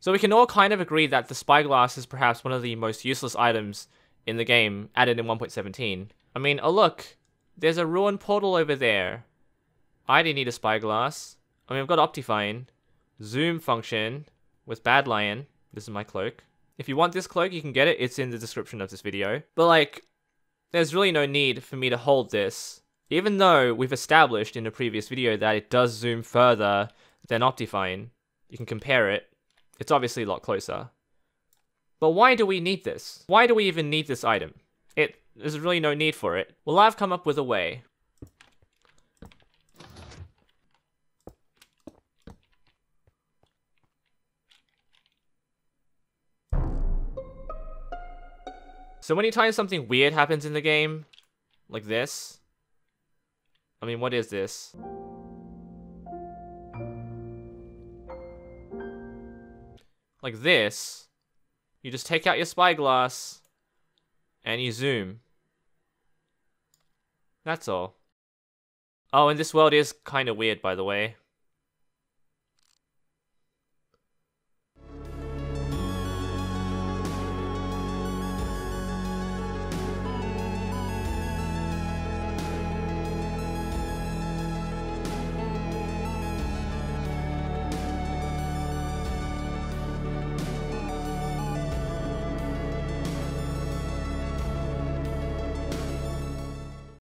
So we can all kind of agree that the spyglass is perhaps one of the most useless items in the game added in 1.17. I mean, oh look, there's a ruined portal over there. I didn't need a spyglass. I mean, I've got Optifine, zoom function with Badlion. This is my cloak. If you want this cloak, you can get it. It's in the description of this video. But like, there's really no need for me to hold this. Even though we've established in a previous video that it does zoom further than Optifine. You can compare it. It's obviously a lot closer. But why do we need this? Why do we even need this item? It there's really no need for it. Well, I've come up with a way. So anytime something weird happens in the game, like this, I mean, what is this? Like this, you just take out your spyglass, and you zoom. That's all. Oh, and this world is kind of weird, by the way.